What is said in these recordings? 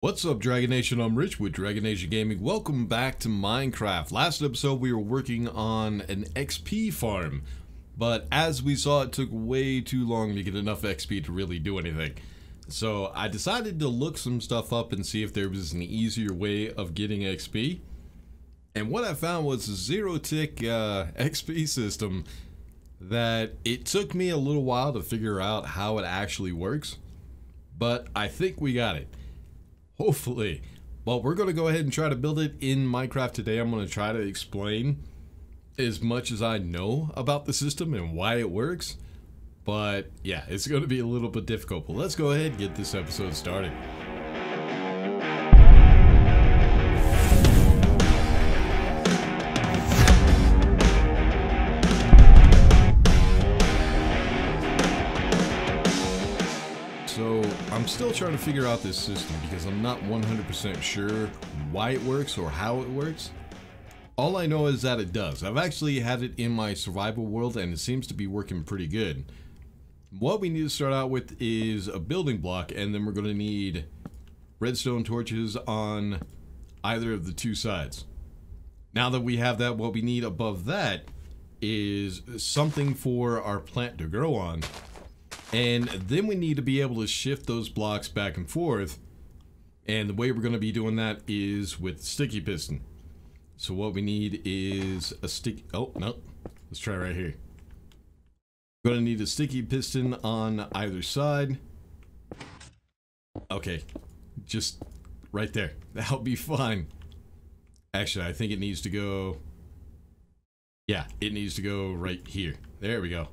What's up Dragon Nation, I'm Rich with Dragon Nation Gaming. Welcome back to Minecraft. Last episode we were working on an XP farm, but as we saw it took way too long to get enough XP to really do anything. So I decided to look some stuff up and see if there was an easier way of getting XP. And what I found was a zero tick uh, XP system that it took me a little while to figure out how it actually works, but I think we got it. Hopefully. Well, we're going to go ahead and try to build it in Minecraft today. I'm going to try to explain as much as I know about the system and why it works. But yeah, it's going to be a little bit difficult. But let's go ahead and get this episode started. Still trying to figure out this system because I'm not 100% sure why it works or how it works. All I know is that it does. I've actually had it in my survival world and it seems to be working pretty good. What we need to start out with is a building block and then we're going to need redstone torches on either of the two sides. Now that we have that, what we need above that is something for our plant to grow on and then we need to be able to shift those blocks back and forth. And the way we're going to be doing that is with sticky piston. So what we need is a stick. Oh, no. Let's try right here. We're going to need a sticky piston on either side. Okay. Just right there. That'll be fine. Actually, I think it needs to go... Yeah, it needs to go right here. There we go.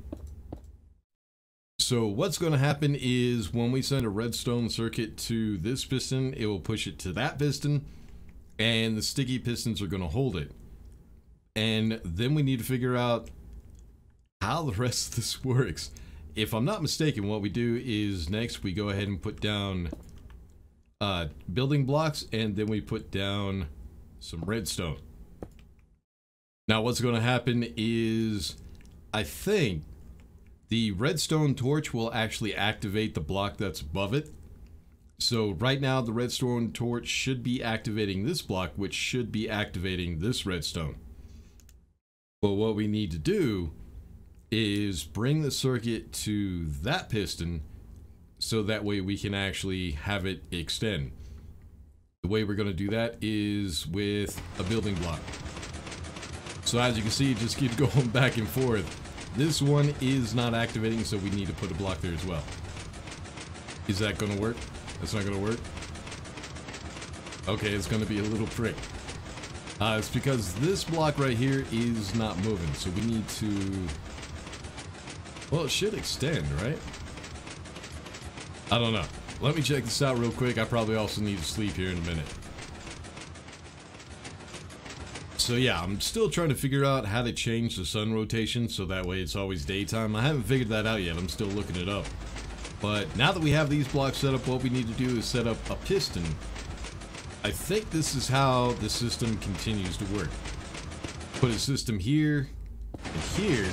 So what's going to happen is when we send a redstone circuit to this piston, it will push it to that piston, and the sticky pistons are going to hold it. And then we need to figure out how the rest of this works. If I'm not mistaken, what we do is next we go ahead and put down uh, building blocks, and then we put down some redstone. Now what's going to happen is, I think, the redstone torch will actually activate the block that's above it. So right now the redstone torch should be activating this block, which should be activating this redstone. But what we need to do is bring the circuit to that piston so that way we can actually have it extend. The way we're going to do that is with a building block. So as you can see, it just keep going back and forth. This one is not activating, so we need to put a block there as well. Is that going to work? That's not going to work? Okay, it's going to be a little prick. Uh, it's because this block right here is not moving, so we need to... Well, it should extend, right? I don't know. Let me check this out real quick. I probably also need to sleep here in a minute. So yeah, I'm still trying to figure out how to change the sun rotation so that way it's always daytime. I haven't figured that out yet. I'm still looking it up. But now that we have these blocks set up, what we need to do is set up a piston. I think this is how the system continues to work. Put a system here and here.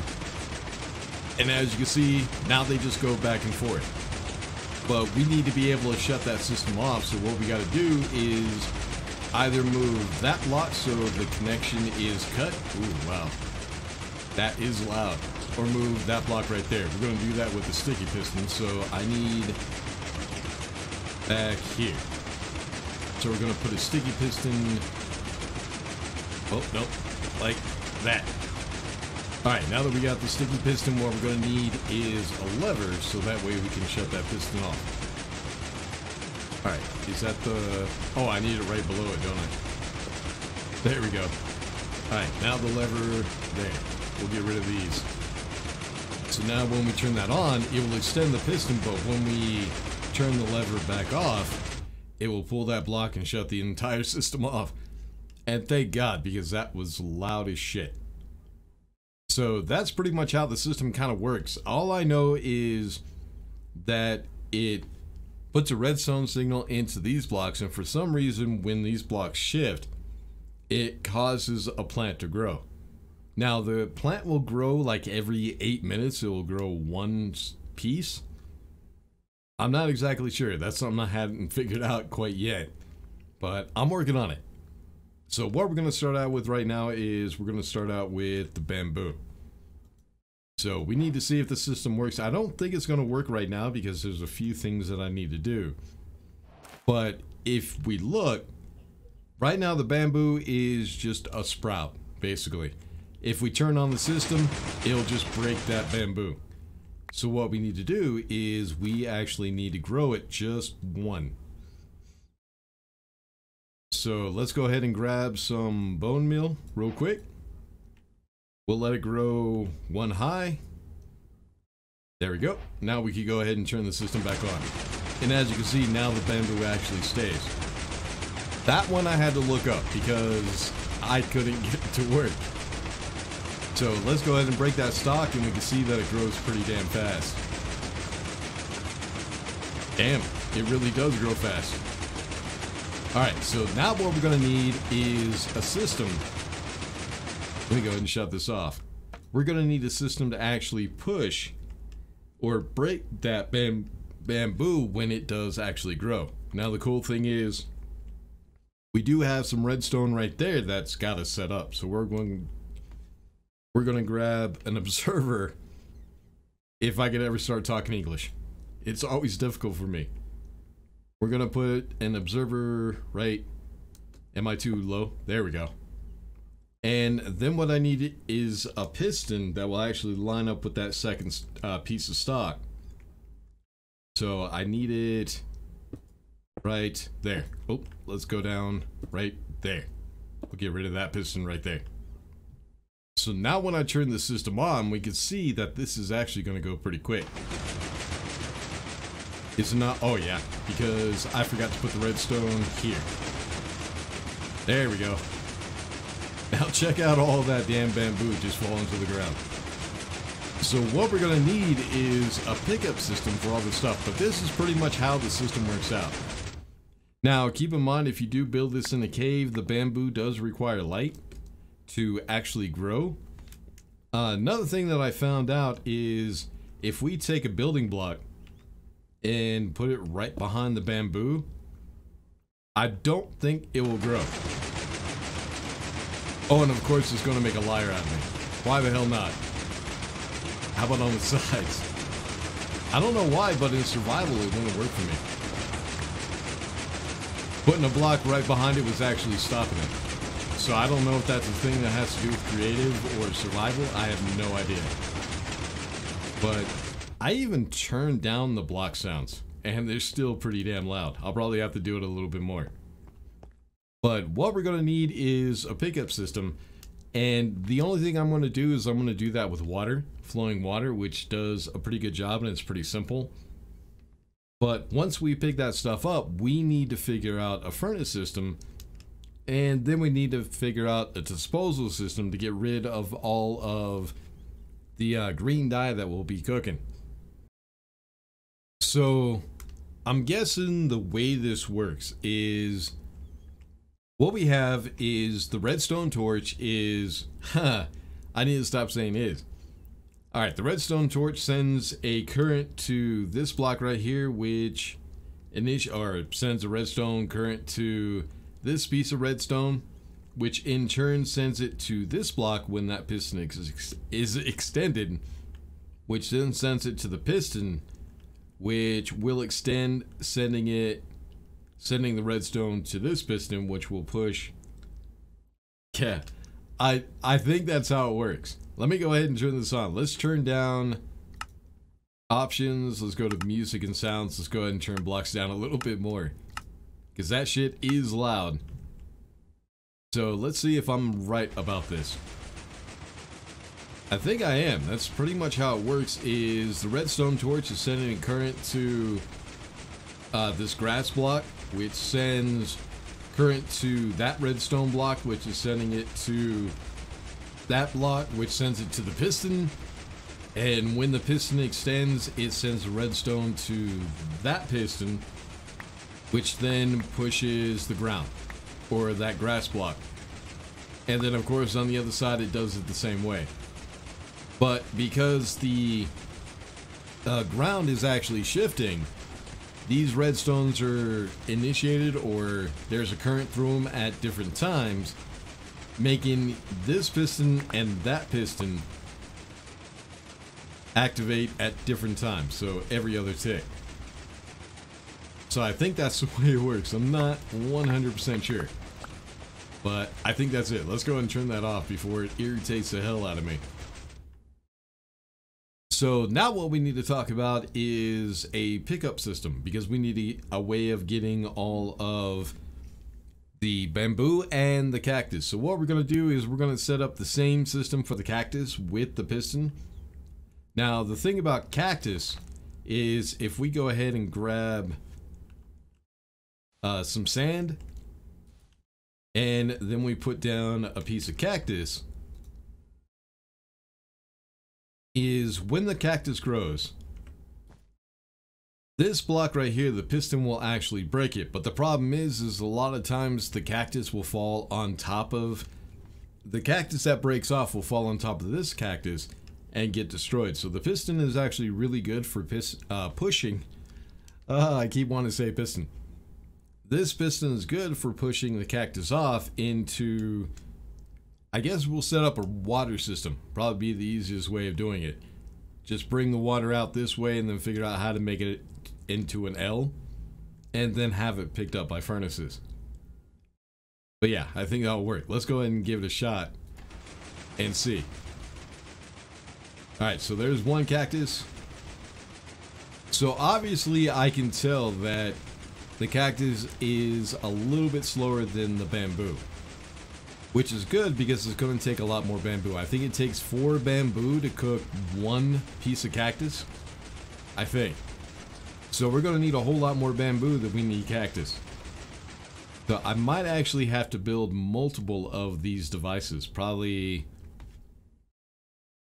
And as you can see, now they just go back and forth. But we need to be able to shut that system off. So what we got to do is either move that block so the connection is cut. Ooh, wow. That is loud. Or move that block right there. We're going to do that with the sticky piston, so I need back here. So we're going to put a sticky piston... Oh, nope. Like that. Alright, now that we got the sticky piston, what we're going to need is a lever, so that way we can shut that piston off. Alright, is that the... Oh, I need it right below it, don't I? There we go. Alright, now the lever there. We'll get rid of these. So now when we turn that on, it will extend the piston, but when we turn the lever back off, it will pull that block and shut the entire system off. And thank God, because that was loud as shit. So that's pretty much how the system kind of works. All I know is that it puts a redstone signal into these blocks, and for some reason, when these blocks shift, it causes a plant to grow. Now, the plant will grow like every eight minutes, it will grow one piece. I'm not exactly sure. That's something I hadn't figured out quite yet, but I'm working on it. So what we're going to start out with right now is we're going to start out with the bamboo. So we need to see if the system works. I don't think it's going to work right now because there's a few things that I need to do. But if we look, right now the bamboo is just a sprout, basically. If we turn on the system, it'll just break that bamboo. So what we need to do is we actually need to grow it just one. So let's go ahead and grab some bone meal real quick. We'll let it grow one high. There we go. Now we can go ahead and turn the system back on. And as you can see, now the bamboo actually stays. That one I had to look up because I couldn't get it to work. So let's go ahead and break that stock and we can see that it grows pretty damn fast. Damn, it really does grow fast. Alright, so now what we're going to need is a system let me go ahead and shut this off. We're going to need a system to actually push or break that bam bamboo when it does actually grow. Now the cool thing is we do have some redstone right there that's got us set up. So we're going we're going to grab an observer if I could ever start talking English. It's always difficult for me. We're going to put an observer right Am I too low? There we go. And then what I need is a piston that will actually line up with that second uh, piece of stock. So I need it right there. Oh, let's go down right there. We'll get rid of that piston right there. So now when I turn the system on, we can see that this is actually going to go pretty quick. It's not, oh yeah, because I forgot to put the redstone here. There we go. Now check out all that damn bamboo just falling to the ground. So what we're going to need is a pickup system for all this stuff, but this is pretty much how the system works out. Now keep in mind if you do build this in a cave, the bamboo does require light to actually grow. Uh, another thing that I found out is if we take a building block and put it right behind the bamboo, I don't think it will grow. Oh, and of course it's going to make a liar out of me. Why the hell not? How about on the sides? I don't know why, but in survival it wouldn't work for me. Putting a block right behind it was actually stopping it. So I don't know if that's a thing that has to do with creative or survival. I have no idea. But I even turned down the block sounds, and they're still pretty damn loud. I'll probably have to do it a little bit more. But what we're going to need is a pickup system. And the only thing I'm going to do is I'm going to do that with water, flowing water, which does a pretty good job and it's pretty simple. But once we pick that stuff up, we need to figure out a furnace system. And then we need to figure out a disposal system to get rid of all of the uh, green dye that we'll be cooking. So I'm guessing the way this works is what we have is the redstone torch is, huh, I need to stop saying is. Alright, the redstone torch sends a current to this block right here, which initial or sends a redstone current to this piece of redstone, which in turn sends it to this block when that piston ex is extended, which then sends it to the piston, which will extend, sending it sending the redstone to this piston, which will push. Yeah, I I think that's how it works. Let me go ahead and turn this on. Let's turn down options. Let's go to music and sounds. Let's go ahead and turn blocks down a little bit more. Because that shit is loud. So let's see if I'm right about this. I think I am. That's pretty much how it works is the redstone torch is sending current to uh, this grass block which sends current to that redstone block, which is sending it to that block, which sends it to the piston. And when the piston extends, it sends the redstone to that piston, which then pushes the ground or that grass block. And then, of course, on the other side, it does it the same way. But because the uh, ground is actually shifting, these redstones are initiated or there's a current through them at different times, making this piston and that piston activate at different times, so every other tick. So I think that's the way it works. I'm not 100% sure. But I think that's it. Let's go and turn that off before it irritates the hell out of me. So now what we need to talk about is a pickup system because we need a, a way of getting all of the bamboo and the cactus. So what we're going to do is we're going to set up the same system for the cactus with the piston. Now the thing about cactus is if we go ahead and grab uh, some sand and then we put down a piece of cactus is when the cactus grows. This block right here the piston will actually break it but the problem is is a lot of times the cactus will fall on top of the cactus that breaks off will fall on top of this cactus and get destroyed. So the piston is actually really good for pis uh, pushing. Uh, I keep wanting to say piston. This piston is good for pushing the cactus off into, I guess we'll set up a water system. Probably be the easiest way of doing it. Just bring the water out this way and then figure out how to make it into an L and then have it picked up by furnaces. But yeah, I think that'll work. Let's go ahead and give it a shot and see. Alright, so there's one cactus. So obviously I can tell that the cactus is a little bit slower than the bamboo. Which is good because it's going to take a lot more bamboo. I think it takes four bamboo to cook one piece of cactus. I think. So we're going to need a whole lot more bamboo than we need cactus. So I might actually have to build multiple of these devices. Probably...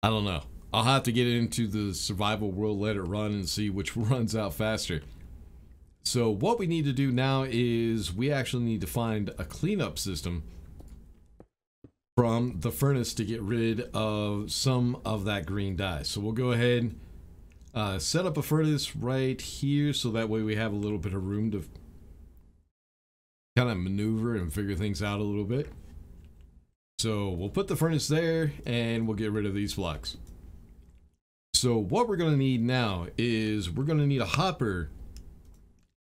I don't know. I'll have to get into the survival world, let it run, and see which runs out faster. So what we need to do now is we actually need to find a cleanup system from the furnace to get rid of some of that green dye. So we'll go ahead uh, set up a furnace right here so that way we have a little bit of room to kind of maneuver and figure things out a little bit. So we'll put the furnace there and we'll get rid of these blocks. So what we're going to need now is we're going to need a hopper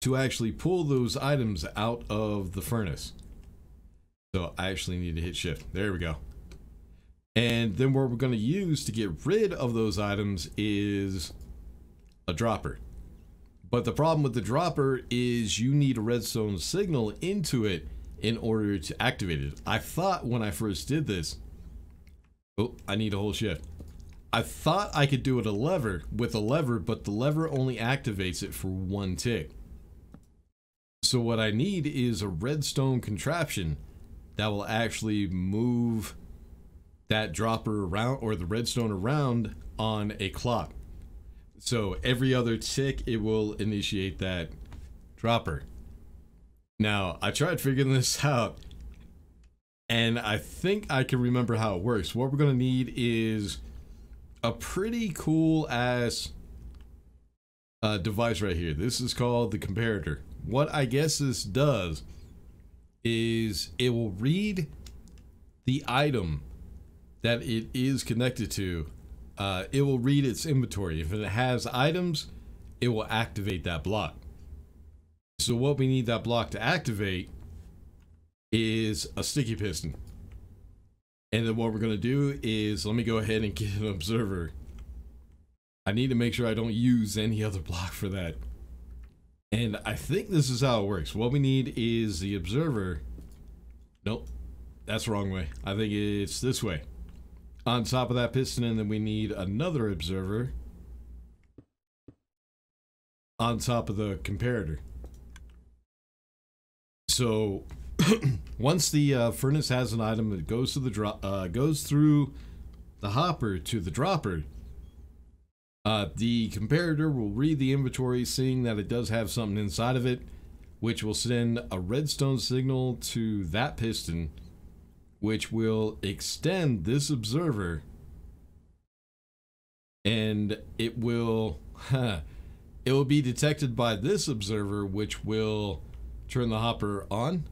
to actually pull those items out of the furnace. So I actually need to hit shift. There we go. And then what we're going to use to get rid of those items is a dropper. But the problem with the dropper is you need a redstone signal into it in order to activate it. I thought when I first did this, oh, I need a whole shift. I thought I could do it a lever with a lever, but the lever only activates it for one tick. So what I need is a redstone contraption that will actually move that dropper around or the redstone around on a clock. So every other tick, it will initiate that dropper. Now, I tried figuring this out and I think I can remember how it works. What we're going to need is a pretty cool ass uh, device right here. This is called the comparator what I guess this does is it will read the item that it is connected to. Uh, it will read its inventory. If it has items, it will activate that block. So what we need that block to activate is a sticky piston. And then what we're going to do is, let me go ahead and get an observer. I need to make sure I don't use any other block for that. And I think this is how it works. What we need is the observer. Nope, that's the wrong way. I think it's this way. On top of that piston, and then we need another observer on top of the comparator. So once the uh, furnace has an item that goes to the drop, uh, goes through the hopper to the dropper, uh, the comparator will read the inventory, seeing that it does have something inside of it, which will send a redstone signal to that piston, which will extend this observer, and it will, it will be detected by this observer, which will turn the hopper on.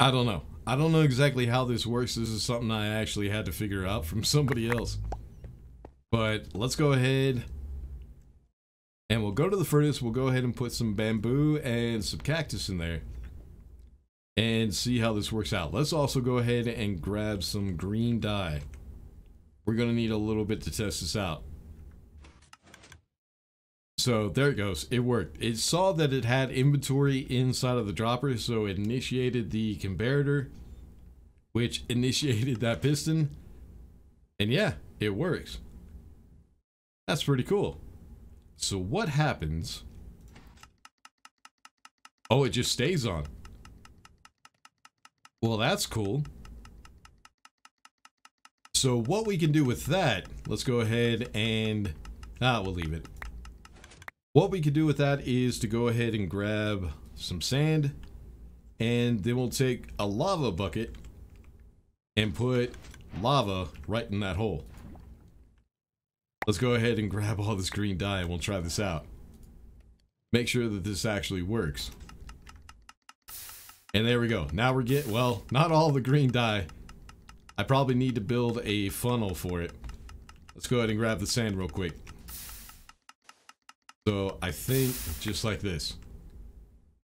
I don't know. I don't know exactly how this works. This is something I actually had to figure out from somebody else. But let's go ahead and we'll go to the furnace. We'll go ahead and put some bamboo and some cactus in there and see how this works out. Let's also go ahead and grab some green dye. We're going to need a little bit to test this out. So there it goes. It worked. It saw that it had inventory inside of the dropper, so it initiated the comparator, which initiated that piston. And yeah, it works. That's pretty cool. So what happens? Oh, it just stays on. Well, that's cool. So what we can do with that, let's go ahead and, ah, we'll leave it. What we could do with that is to go ahead and grab some sand and then we'll take a lava bucket and put lava right in that hole. Let's go ahead and grab all this green dye and we'll try this out. Make sure that this actually works. And there we go. Now we're getting, well, not all the green dye. I probably need to build a funnel for it. Let's go ahead and grab the sand real quick. So I think just like this.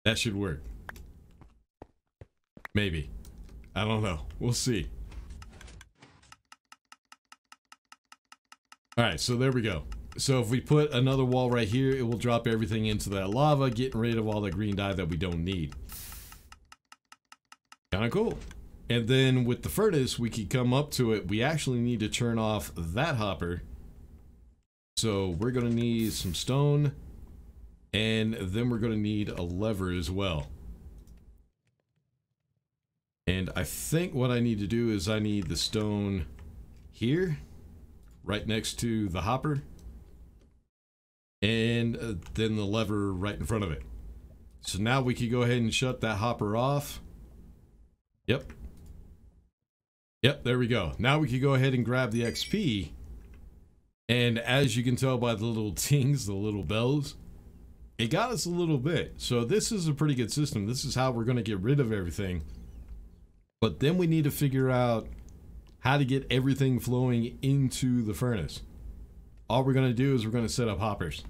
That should work. Maybe. I don't know. We'll see. Alright, so there we go. So if we put another wall right here, it will drop everything into that lava, getting rid of all the green dye that we don't need. Kind of cool. And then with the furnace, we could come up to it. We actually need to turn off that hopper. So we're going to need some stone. And then we're going to need a lever as well. And I think what I need to do is I need the stone here. Right next to the hopper. And uh, then the lever right in front of it. So now we could go ahead and shut that hopper off. Yep. Yep, there we go. Now we can go ahead and grab the XP. And as you can tell by the little tings, the little bells, it got us a little bit. So this is a pretty good system. This is how we're going to get rid of everything. But then we need to figure out how to get everything flowing into the furnace. All we're going to do is we're going to set up hoppers.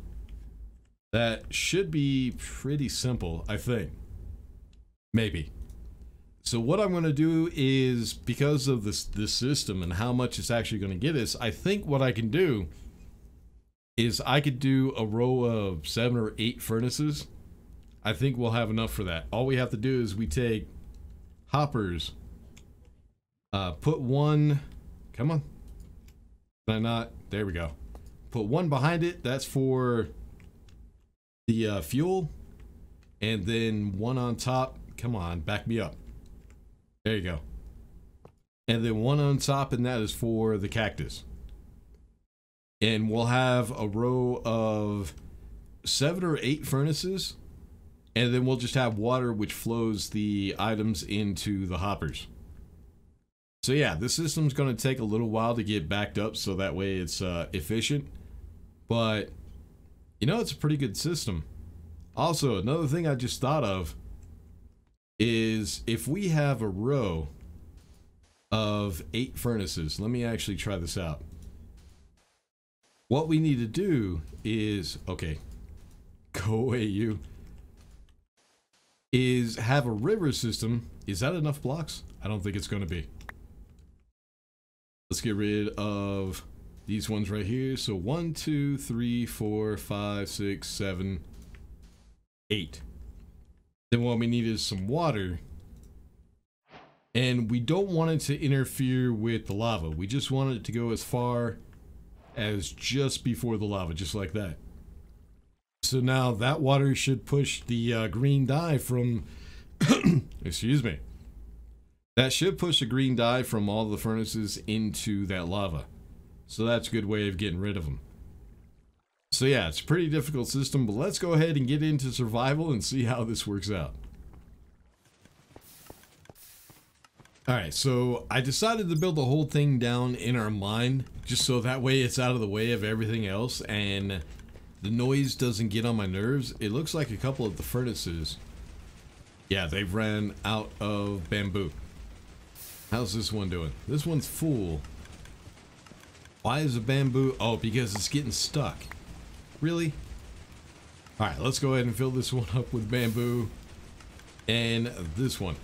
That should be pretty simple, I think. Maybe. So what I'm going to do is, because of this, this system and how much it's actually going to get us, I think what I can do is I could do a row of seven or eight furnaces. I think we'll have enough for that. All we have to do is we take hoppers, uh, put one, come on, Can I not, there we go. Put one behind it, that's for the uh, fuel, and then one on top, come on, back me up. There you go. And then one on top, and that is for the cactus. And we'll have a row of seven or eight furnaces. And then we'll just have water which flows the items into the hoppers. So yeah, this system's going to take a little while to get backed up so that way it's uh, efficient. But, you know, it's a pretty good system. Also, another thing I just thought of is if we have a row of eight furnaces, let me actually try this out. What we need to do is, okay, go away you, is have a river system. Is that enough blocks? I don't think it's going to be. Let's get rid of these ones right here. So one, two, three, four, five, six, seven, eight. Then what we need is some water. And we don't want it to interfere with the lava. We just want it to go as far as just before the lava, just like that. So now that water should push the uh, green dye from, excuse me, that should push the green dye from all the furnaces into that lava. So that's a good way of getting rid of them. So yeah, it's a pretty difficult system, but let's go ahead and get into survival and see how this works out. Alright, so I decided to build the whole thing down in our mine, just so that way it's out of the way of everything else, and the noise doesn't get on my nerves. It looks like a couple of the furnaces. Yeah, they've ran out of bamboo. How's this one doing? This one's full. Why is the bamboo? Oh, because it's getting stuck. Really? Alright, let's go ahead and fill this one up with bamboo. And this one.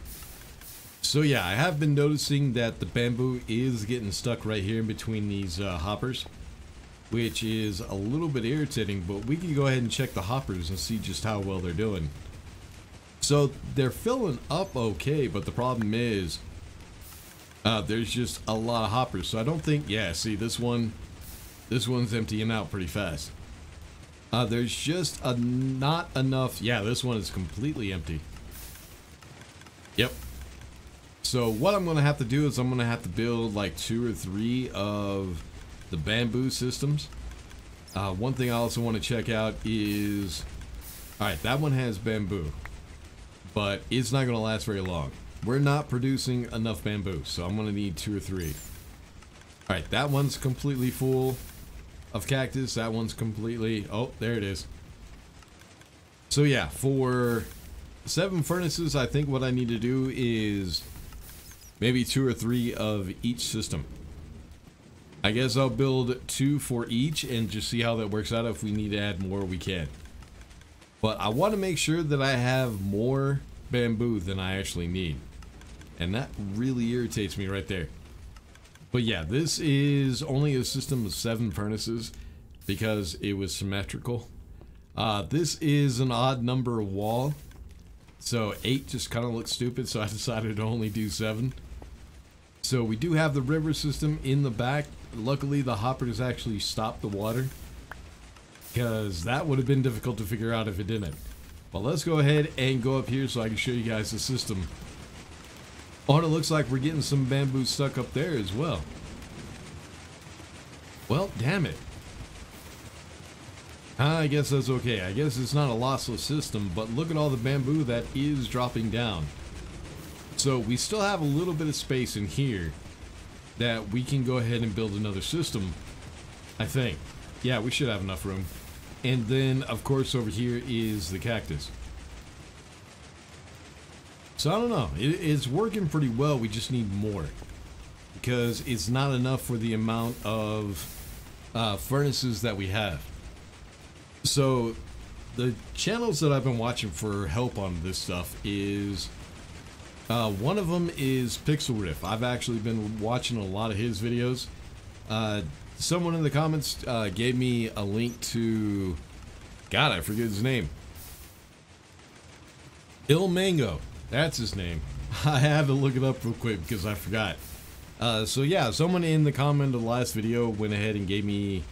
So yeah, I have been noticing that the bamboo is getting stuck right here in between these uh, hoppers. Which is a little bit irritating, but we can go ahead and check the hoppers and see just how well they're doing. So they're filling up okay, but the problem is uh, there's just a lot of hoppers. So I don't think, yeah, see this one, this one's emptying out pretty fast. Uh, there's just a, not enough, yeah, this one is completely empty. Yep. So what I'm going to have to do is I'm going to have to build like two or three of the bamboo systems. Uh, one thing I also want to check out is, all right, that one has bamboo, but it's not going to last very long. We're not producing enough bamboo, so I'm going to need two or three. All right, that one's completely full of cactus. That one's completely, oh, there it is. So yeah, for seven furnaces, I think what I need to do is maybe two or three of each system. I guess I'll build two for each and just see how that works out. If we need to add more, we can. But I want to make sure that I have more bamboo than I actually need. And that really irritates me right there. But yeah, this is only a system of seven furnaces because it was symmetrical. Uh, this is an odd number of wall. So eight just kind of looks stupid, so I decided to only do seven. So we do have the river system in the back. Luckily, the hopper has actually stopped the water. Because that would have been difficult to figure out if it didn't. But let's go ahead and go up here so I can show you guys the system. Oh, it looks like we're getting some bamboo stuck up there as well. Well, damn it. I guess that's okay. I guess it's not a lossless system, but look at all the bamboo that is dropping down. So we still have a little bit of space in here that we can go ahead and build another system. I think. Yeah, we should have enough room. And then, of course, over here is the cactus. So I don't know. It, it's working pretty well. We just need more. Because it's not enough for the amount of uh, furnaces that we have. So the channels that I've been watching for help on this stuff is uh, one of them is Pixel Riff. I've actually been watching a lot of his videos. Uh, someone in the comments uh, gave me a link to God, I forget his name. ilmango. That's his name. I had to look it up real quick because I forgot. Uh, so yeah, someone in the comment of the last video went ahead and gave me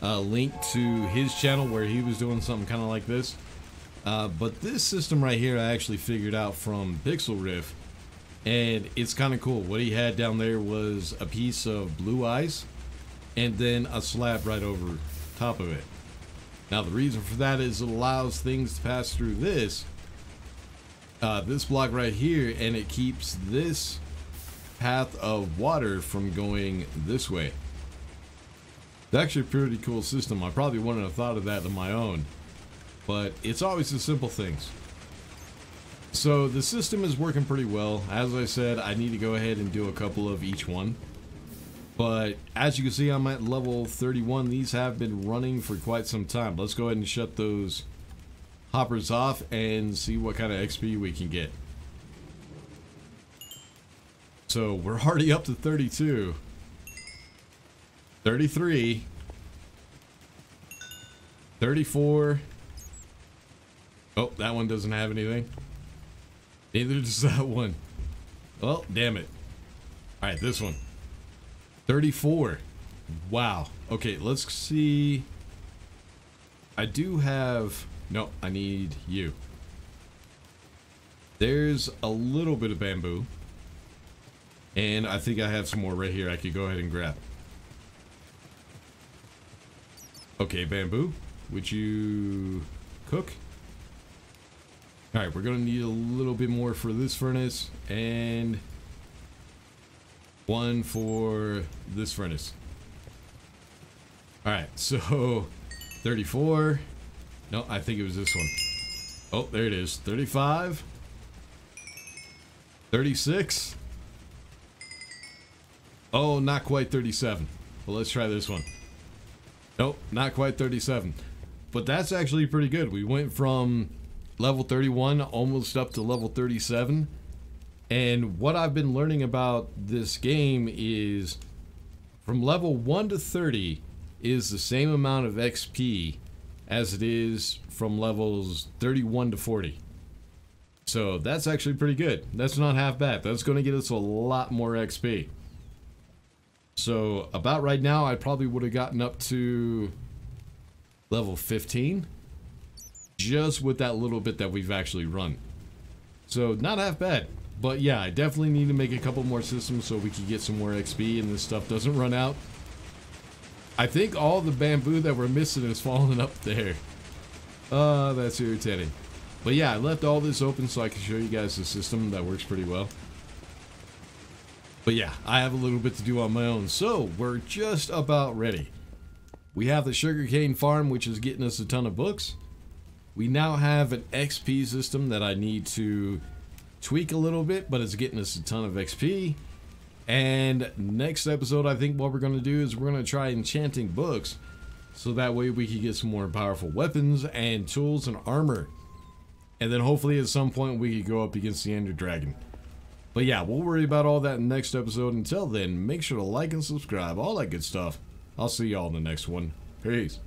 a link to his channel where he was doing something kind of like this. Uh, but this system right here I actually figured out from Pixel Riff. And it's kind of cool. What he had down there was a piece of blue ice and then a slab right over top of it. Now the reason for that is it allows things to pass through this uh, this block right here and it keeps this path of water from going this way. It's actually a pretty cool system. I probably wouldn't have thought of that on my own. But it's always the simple things. So the system is working pretty well. As I said, I need to go ahead and do a couple of each one. But as you can see, I'm at level 31. These have been running for quite some time. Let's go ahead and shut those hoppers off and see what kind of XP we can get. So we're already up to 32. 33. 34. Oh, that one doesn't have anything. Neither does that one. Well, damn it. Alright, this one. 34. Wow. Okay, let's see. I do have... No, I need you. There's a little bit of bamboo. And I think I have some more right here I could go ahead and grab. Okay, bamboo. Would you cook? Alright, we're going to need a little bit more for this furnace. And one for this furnace. Alright, so 34. No, I think it was this one. Oh, there it is. 35. 36. Oh, not quite 37. Well, let's try this one. Nope, not quite 37. But that's actually pretty good. We went from level 31 almost up to level 37. And what I've been learning about this game is from level 1 to 30 is the same amount of XP as it is from levels 31 to 40. So that's actually pretty good. That's not half bad. That's going to get us a lot more XP. So about right now, I probably would have gotten up to level 15 just with that little bit that we've actually run. So not half bad. But yeah, I definitely need to make a couple more systems so we can get some more XP and this stuff doesn't run out. I think all the bamboo that we're missing is falling up there. Uh, that's irritating. But yeah, I left all this open so I can show you guys the system that works pretty well. But yeah, I have a little bit to do on my own. So, we're just about ready. We have the sugarcane farm, which is getting us a ton of books. We now have an XP system that I need to tweak a little bit, but it's getting us a ton of XP. And next episode, I think what we're going to do is we're going to try enchanting books. So that way we can get some more powerful weapons and tools and armor. And then hopefully at some point we can go up against the Ender Dragon. But yeah, we'll worry about all that in the next episode. Until then, make sure to like and subscribe, all that good stuff. I'll see y'all in the next one. Peace.